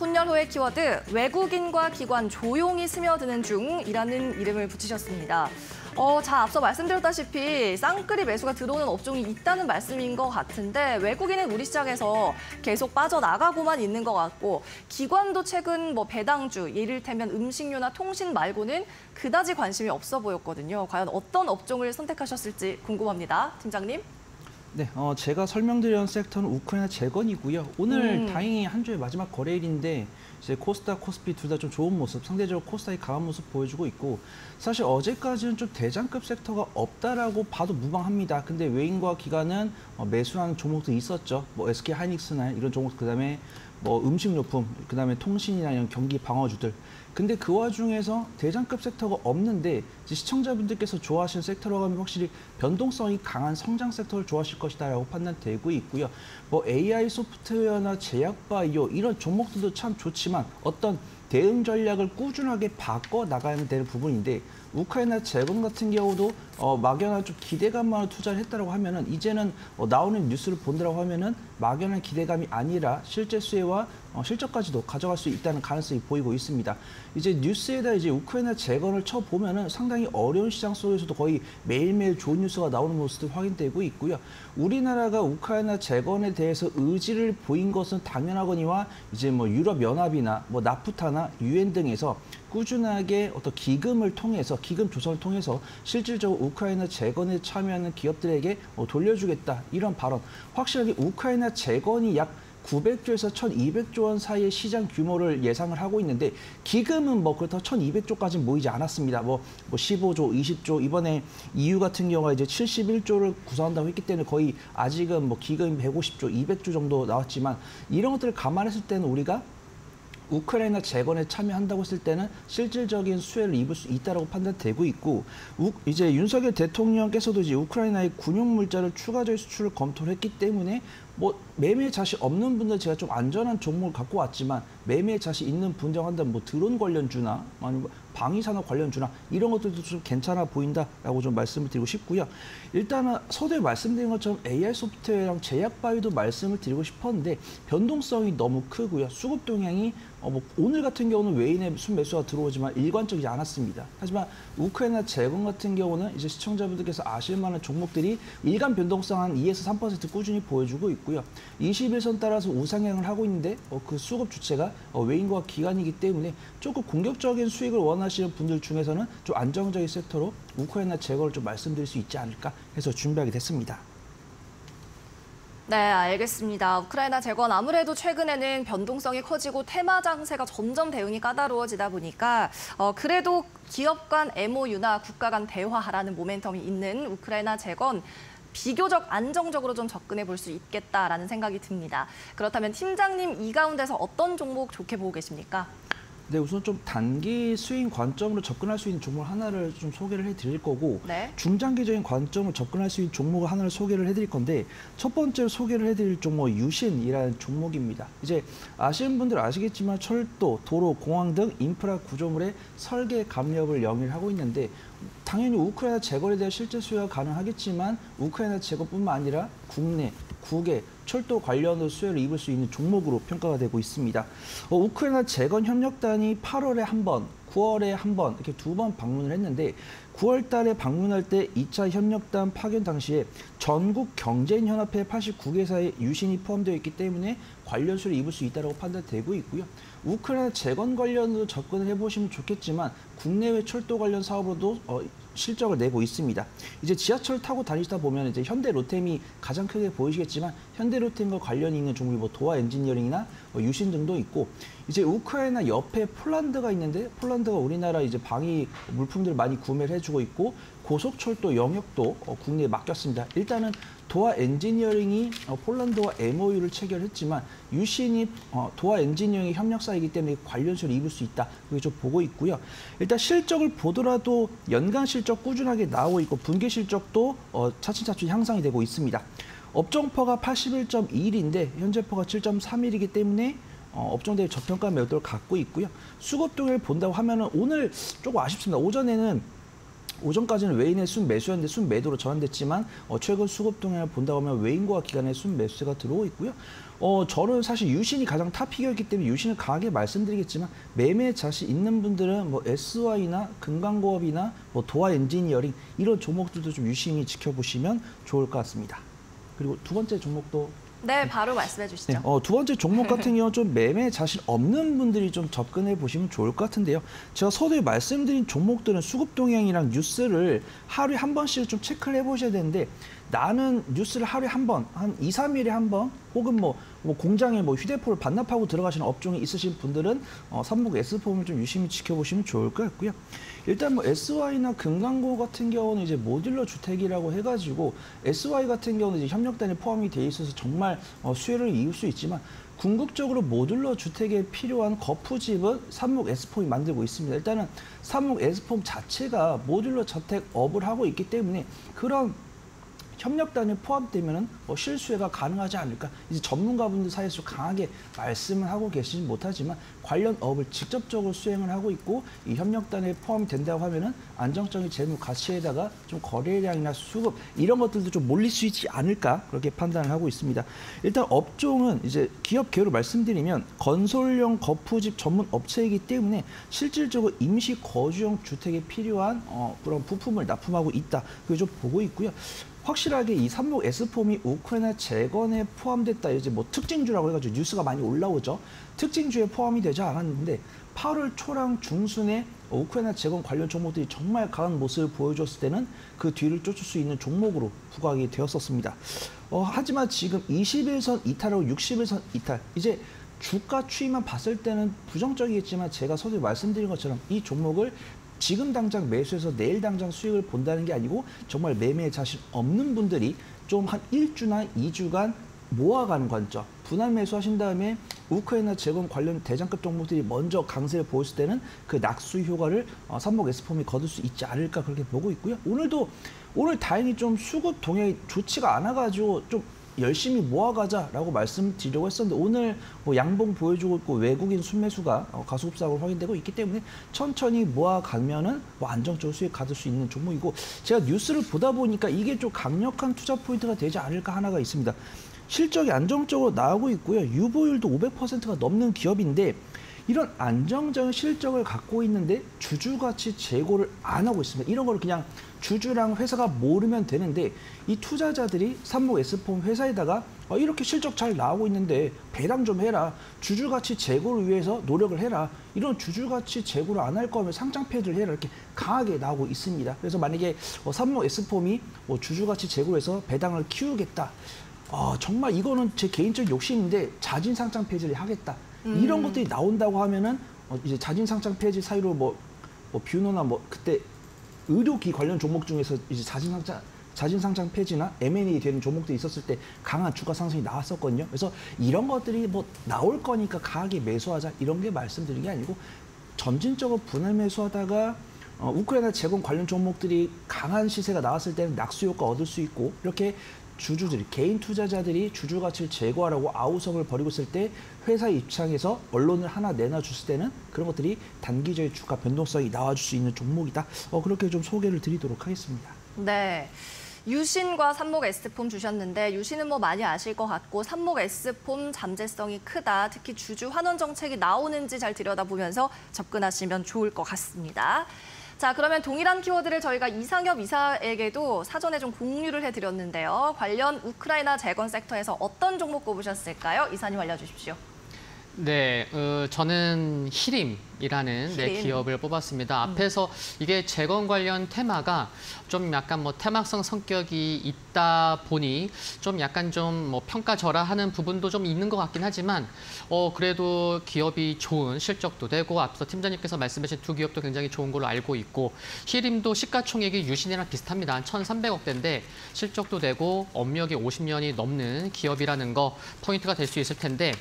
손열호의 키워드 외국인과 기관 조용히 스며드는 중이라는 이름을 붙이셨습니다. 어, 자, 앞서 말씀드렸다시피 쌍끌이 매수가 들어오는 업종이 있다는 말씀인 것 같은데 외국인은 우리 시장에서 계속 빠져나가고만 있는 것 같고 기관도 최근 뭐 배당주, 이를테면 음식료나 통신 말고는 그다지 관심이 없어 보였거든요. 과연 어떤 업종을 선택하셨을지 궁금합니다. 팀장님. 네, 어, 제가 설명드린 섹터는 우크라이나 재건이고요. 오늘 음. 다행히 한 주의 마지막 거래일인데 이제 코스닥, 코스피 둘 다 좀 좋은 모습, 상대적으로 코스닥이 강한 모습 보여주고 있고 사실 어제까지는 좀 대장급 섹터가 없다라고 봐도 무방합니다. 근데 외인과 기관은 어, 매수하는 종목도 있었죠. 뭐 SK 하이닉스나 이런 종목 그다음에 뭐 음식료품, 그다음에 통신이나 이런 경기 방어주들. 근데 그 와중에서 대장급 섹터가 없는데 시청자분들께서 좋아하시는 섹터라고 하면 확실히 변동성이 강한 성장 섹터를 좋아하실 것이다라고 판단되고 있고요. 뭐 AI 소프트웨어나 제약바이오 이런 종목들도 참 좋지만 어떤 대응 전략을 꾸준하게 바꿔 나가야 되는 부분인데 우크라이나 재건 같은 경우도 어, 막연한 좀 기대감만으로 투자를 했다라고 하면은 이제는 어, 나오는 뉴스를 본다라고 하면은 막연한 기대감이 아니라 실제 수혜와 어, 실적까지도 가져갈 수 있다는 가능성이 보이고 있습니다. 이제 뉴스에다 이제 우크라이나 재건을 쳐 보면은 상당히 어려운 시장 속에서도 거의 매일매일 좋은 뉴스가 나오는 모습도 확인되고 있고요. 우리나라가 우크라이나 재건에 대해서 의지를 보인 것은 당연하거니와 이제 뭐 유럽 연합이나 뭐 나프타나 유엔 등에서 꾸준하게 어떤 기금을 통해서 기금 조성을 통해서 실질적으로 우크라이나 재건에 참여하는 기업들에게 어, 돌려주겠다 이런 발언 확실하게 우크라이나 재건이 약 900조에서 1200조 원 사이의 시장 규모를 예상을 하고 있는데 기금은 뭐 그렇다고 1200조까지 모이지 않았습니다. 뭐, 뭐 15조, 20조 이번에 EU 같은 경우가 이제 71조를 구성한다고 했기 때문에 거의 아직은 뭐 기금 150조, 200조 정도 나왔지만 이런 것들을 감안했을 때는 우리가 우크라이나 재건에 참여한다고 했을 때는 실질적인 수혜를 입을 수 있다라고 판단되고 있고 우, 이제 윤석열 대통령께서도 이제 우크라이나의 군용 물자를 추가적인 수출을 검토를 했기 때문에 뭐 매매 자신 없는 분들 제가 좀 안전한 종목을 갖고 왔지만 매매 자신 있는 분들 한다면 뭐 드론 관련주나 아니면 방위산업 관련주나 이런 것들도 좀 괜찮아 보인다라고 좀 말씀을 드리고 싶고요. 일단은 서두에 말씀드린 것처럼 AI 소프트웨어랑 제약 바이오도 말씀을 드리고 싶었는데 변동성이 너무 크고요. 수급 동향이 어, 뭐 오늘 같은 경우는 외인의 순매수가 들어오지만 일관적이지 않았습니다. 하지만 우크라이나 재건 같은 경우는 이제 시청자분들께서 아실 만한 종목들이 일간 변동성 한 2에서 3% 꾸준히 보여주고 있고요. 21선 따라서 우상향을 하고 있는데 어, 그 수급 주체가 어, 외인과 기관이기 때문에 조금 공격적인 수익을 원하 시는 분들 중에서는 좀 안정적인 섹터로 우크라이나 재건을 좀 말씀드릴 수 있지 않을까 해서 준비하게 됐습니다. 네, 알겠습니다. 우크라이나 재건 아무래도 최근에는 변동성이 커지고 테마 장세가 점점 대응이 까다로워지다 보니까 어, 그래도 기업 간 MOU나 국가 간 대화하라는 모멘텀이 있는 우크라이나 재건 비교적 안정적으로 좀 접근해 볼 수 있겠다라는 생각이 듭니다. 그렇다면 팀장님 이 가운데서 어떤 종목 좋게 보고 계십니까? 네, 우선 좀 단기 수익 관점으로 접근할 수 있는 종목 하나를 좀 소개를 해드릴 거고 네. 중장기적인 관점으로 접근할 수 있는 종목을 하나를 소개를 해드릴 건데 첫 번째로 소개를 해드릴 종목 유신이라는 종목입니다. 이제 아시는 분들 아시겠지만 철도, 도로, 공항 등 인프라 구조물의 설계 감력을 영위를 하고 있는데 당연히 우크라이나 재건에 대한 실제 수요가 가능하겠지만 우크라이나 재건뿐만 아니라 국내, 국외, 철도 관련으로 수혜를 입을 수 있는 종목으로 평가가 되고 있습니다. 어, 우크라이나 재건 협력단이 8월에 한 번, 9월에 한 번 이렇게 두 번 방문을 했는데 9월 달에 방문할 때 2차 협력단 파견 당시에 전국 경제인 연합회 89개사의 유신이 포함되어 있기 때문에 관련 수를 입을 수 있다고 판단되고 있고요. 우크라이나 재건 관련으로 접근을 해보시면 좋겠지만 국내외 철도 관련 사업으로도 어, 실적을 내고 있습니다. 이제 지하철 타고 다니시다 보면 이제 현대 로템이 가장 크게 보이시겠지만 현대 로템과 관련이 있는 종목이 뭐 도화 엔지니어링이나 뭐 유신 등도 있고 이제 우크라이나 옆에 폴란드가 있는데 폴란드가 우리나라 이제 방위 물품들을 많이 구매를 해주고 있고 고속철도 영역도 어, 국내에 맡겼습니다. 일단은 도화 엔지니어링이 어, 폴란드와 MOU를 체결했지만 유신이 어, 도화 엔지니어링 협력사이기 때문에 관련 수혜를 입을 수 있다. 그게 좀 보고 있고요. 일단 실적을 보더라도 연간 실적 꾸준하게 나오고 있고 분기 실적도 어, 차츰차츰 향상이 되고 있습니다. 업종 PER가 81.1인데 현재 PER가 7.31이기 때문에 어, 업종 대비 저평가 메리트를 갖고 있고요. 수급 동향을 본다고 하면은 오늘 조금 아쉽습니다. 오전에는 오전까지는 외인의 순 매수였는데 순 매도로 전환됐지만 어, 최근 수급 동향을 본다고 하면 외인과 기관의 순 매수세가 들어오고 있고요. 어, 저는 사실 유신이 가장 top pick이었기 때문에 유신을 강하게 말씀드리겠지만 매매 자신 있는 분들은 뭐 SY나 금강공업이나 뭐 도화 엔지니어링 이런 종목들도 좀 유심히 지켜보시면 좋을 것 같습니다. 그리고 두 번째 종목도 네, 바로 말씀해 주시죠. 네, 어, 두 번째 종목 같은 경우는 좀 매매 자신 없는 분들이 좀 접근해 보시면 좋을 것 같은데요. 제가 서두에 말씀드린 종목들은 수급 동향이랑 뉴스를 하루에 한 번씩 좀 체크를 해 보셔야 되는데 나는 뉴스를 하루에 한 번, 한 2, 3일에 한 번, 혹은 뭐, 뭐 공장에 뭐 휴대폰을 반납하고 들어가시는 업종이 있으신 분들은 어, 삼목 S폼을 좀 유심히 지켜보시면 좋을 것 같고요. 일단 뭐 SY나 금강고 같은 경우는 이제 모듈러 주택이라고 해가지고 SY 같은 경우는 이제 협력단에 포함이 돼 있어서 정말 어, 수혜를 이을 수 있지만 궁극적으로 모듈러 주택에 필요한 거푸집은 삼목 S폼이 만들고 있습니다. 일단은 삼목 S폼 자체가 모듈러 저택업을 하고 있기 때문에 그런 협력단에 포함되면은 뭐 실수혜가 가능하지 않을까. 이제 전문가분들 사이에서 강하게 말씀을 하고 계시진 못하지만 관련 업을 직접적으로 수행을 하고 있고 이 협력단에 포함이 된다고 하면은 안정적인 재무 가치에다가 좀 거래량이나 수급 이런 것들도 좀 몰릴 수 있지 않을까 그렇게 판단을 하고 있습니다. 일단 업종은 이제 기업 개요로 말씀드리면 건설용 거푸집 전문 업체이기 때문에 실질적으로 임시 거주용 주택에 필요한 어, 그런 부품을 납품하고 있다. 그걸 좀 보고 있고요. 확실하게 이 삼목 S폼이 우크라이나 재건에 포함됐다. 이제 뭐 특징주라고 해가지고 뉴스가 많이 올라오죠. 특징주에 포함이 되지 않았는데 8월 초랑 중순에 우크라이나 재건 관련 종목들이 정말 강한 모습을 보여줬을 때는 그 뒤를 쫓을 수 있는 종목으로 부각이 되었었습니다. 어, 하지만 지금 21선 이탈하고 60일선 이탈. 이제 주가 추이만 봤을 때는 부정적이겠지만 제가 서두에 말씀드린 것처럼 이 종목을 지금 당장 매수해서 내일 당장 수익을 본다는 게 아니고 정말 매매에 자신 없는 분들이 좀한 1주나 2주간 모아가는 관점. 분할 매수하신 다음에 우크라이나 재건 관련 대장급 종목들이 먼저 강세를 보였을 때는 그 낙수 효과를 어, 삼목 S폼이 거둘 수 있지 않을까 그렇게 보고 있고요. 오늘도 오늘 다행히 좀 수급 동향이 좋지가 않아가지고 좀 열심히 모아가자라고 말씀드리려고 했었는데 오늘 뭐 양봉 보여주고 있고 외국인 순매수가 어, 가수급사로 확인되고 있기 때문에 천천히 모아가면은 뭐 안정적으로 수익 가질 수 있는 종목이고 제가 뉴스를 보다 보니까 이게 좀 강력한 투자 포인트가 되지 않을까 하나가 있습니다. 실적이 안정적으로 나오고 있고요. 유보율도 500%가 넘는 기업인데 이런 안정적인 실적을 갖고 있는데 주주가치 재고를 안 하고 있습니다. 이런 걸 그냥 주주랑 회사가 모르면 되는데 이 투자자들이 삼목 S폼 회사에다가 어, 이렇게 실적 잘 나오고 있는데 배당 좀 해라. 주주가치 재고를 위해서 노력을 해라. 이런 주주가치 재고를 안 할 거면 상장 폐지를 해라. 이렇게 강하게 나오고 있습니다. 그래서 만약에 어, 삼목 S폼이 뭐 주주가치 재고에서 배당을 키우겠다. 어, 정말 이거는 제 개인적 욕심인데 자진 상장 폐지를 하겠다. 음. 이런 것들이 나온다고 하면은 어, 이제 자진 상장 폐지 사유로 뭐, 뭐 뷰노나 뭐 그때 의료기 관련 종목 중에서 이제 자진 상장 자진 상장 폐지나 M&A 되는 종목들이 있었을 때 강한 주가 상승이 나왔었거든요. 그래서 이런 것들이 뭐 나올 거니까 강하게 매수하자 이런 게 말씀드린 게 아니고 점진적으로 분할 매수하다가 어, 우크라이나 재건 관련 종목들이 강한 시세가 나왔을 때는 낙수 효과 얻을 수 있고 이렇게 주주들이 개인 투자자들이 주주 가치를 제거하라고 아우성을 벌이고 있을 때 회사 입장에서 언론을 하나 내놔줬을 때는 그런 것들이 단기적인 주가 변동성이 나와줄 수 있는 종목이다. 어, 그렇게 좀 소개를 드리도록 하겠습니다. 네. 유신과 삼목 S폼 주셨는데 유신은 뭐 많이 아실 것 같고 삼목 S폼 잠재성이 크다. 특히 주주 환원 정책이 나오는지 잘 들여다보면서 접근하시면 좋을 것 같습니다. 자, 그러면 동일한 키워드를 저희가 이상엽 이사에게도 사전에 좀 공유를 해드렸는데요. 관련 우크라이나 재건 섹터에서 어떤 종목 꼽으셨을까요? 이사님 알려주십시오. 네, 어, 저는 히림이라는 네, 히림. 기업을 뽑았습니다. 앞에서 이게 재건 관련 테마가 좀 약간 뭐 테마성 성격이 있다 보니 좀 약간 좀 뭐 평가절하 하는 부분도 좀 있는 것 같긴 하지만 어 그래도 기업이 좋은 실적도 되고 앞서 팀장님께서 말씀하신 두 기업도 굉장히 좋은 걸로 알고 있고 히림도 시가총액이 유신이랑 비슷합니다. 한 1,300억대인데 실적도 되고 업력이 50년이 넘는 기업이라는 거 포인트가 될 수 있을 텐데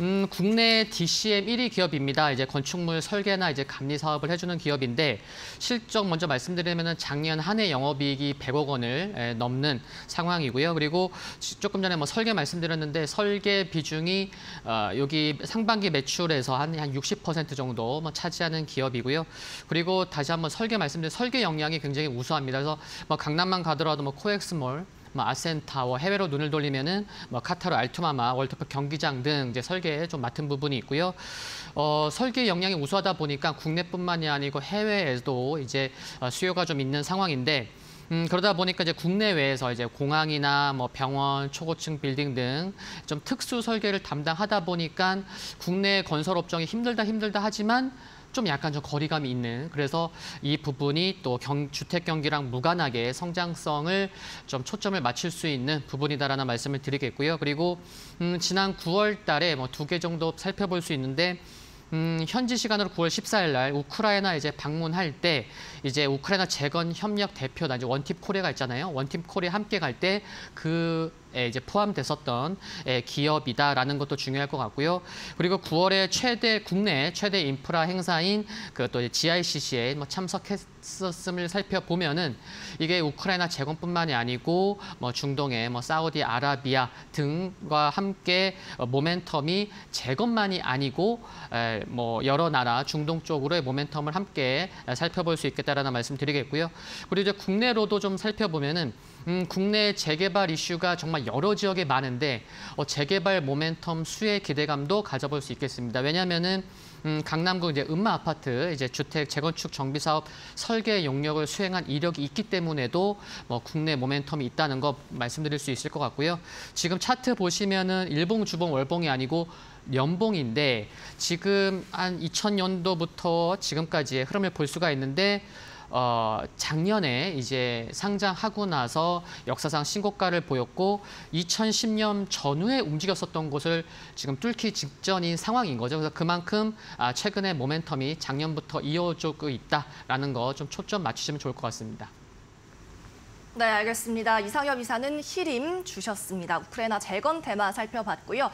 음, 국내 DCM 1위 기업입니다. 이제 건축물 설계나 이제 감리 사업을 해주는 기업인데 실적 먼저 말씀드리면은 작년 한 해 영업이익이 100억 원을 에, 넘는 상황이고요. 그리고 지- 조금 전에 뭐 설계 말씀드렸는데 설계 비중이 어, 여기 상반기 매출에서 한, 한 60% 정도 뭐 차지하는 기업이고요. 그리고 다시 한번 설계 말씀드린 설계 역량이 굉장히 우수합니다. 그래서 뭐 강남만 가더라도 뭐 코엑스몰 뭐 아센타워 해외로 눈을 돌리면은 뭐 카타르 알투마마 월드컵 경기장 등 이제 설계에 좀 맡은 부분이 있고요. 어, 설계 역량이 우수하다 보니까 국내뿐만이 아니고 해외에도 이제 어, 수요가 좀 있는 상황인데 음, 그러다 보니까 이제 국내외에서 이제 공항이나 뭐 병원, 초고층 빌딩 등 좀 특수 설계를 담당하다 보니까 국내 건설 업종이 힘들다 힘들다 하지만 좀 약간 좀 거리감이 있는 그래서 이 부분이 또 경, 주택 경기랑 무관하게 성장성을 좀 초점을 맞출 수 있는 부분이다라는 말씀을 드리겠고요. 그리고 음, 지난 9월 달에 뭐 두 개 정도 살펴볼 수 있는데 음, 현지 시간으로 9월 14일 날 우크라이나 이제 방문할 때 이제 우크라이나 재건 협력 대표단 이제 one team 코리아가 있잖아요. one team 코리아 함께 갈 때 그 이제 포함됐었던 에, 기업이다라는 것도 중요할 것 같고요. 그리고 9월에 최대 국내 최대 인프라 행사인 그 또 GICC에 뭐 참석했었음을 살펴보면은 이게 우크라이나 재건뿐만이 아니고 뭐 중동의 뭐 사우디 아라비아 등과 함께 어, 모멘텀이 재건만이 아니고 에, 뭐 여러 나라 중동 쪽으로의 모멘텀을 함께 살펴볼 수 있겠다라는 말씀드리겠고요. 그리고 이제 국내로도 좀 살펴보면은 음, 국내 재개발 이슈가 정말 여러 지역에 많은데 어, 재개발 모멘텀 수혜 기대감도 가져볼 수 있겠습니다. 왜냐하면은 음, 강남구 이제 음마 아파트 이제 주택 재건축 정비 사업 설계 용역을 수행한 이력이 있기 때문에도 뭐 국내 모멘텀이 있다는 거 말씀드릴 수 있을 것 같고요. 지금 차트 보시면은 일봉, 주봉, 월봉이 아니고 연봉인데 지금 한 2000년도부터 지금까지의 흐름을 볼 수가 있는데 어, 작년에 이제 상장하고 나서 역사상 신고가를 보였고 2010년 전후에 움직였었던 곳을 지금 뚫기 직전인 상황인 거죠. 그래서 그만큼 아, 최근에 모멘텀이 작년부터 이어지고 있다라는 거 좀 초점 맞추시면 좋을 것 같습니다. 네, 알겠습니다. 이상엽 이사는 히림 주셨습니다. 우크라이나 재건 테마 살펴봤고요.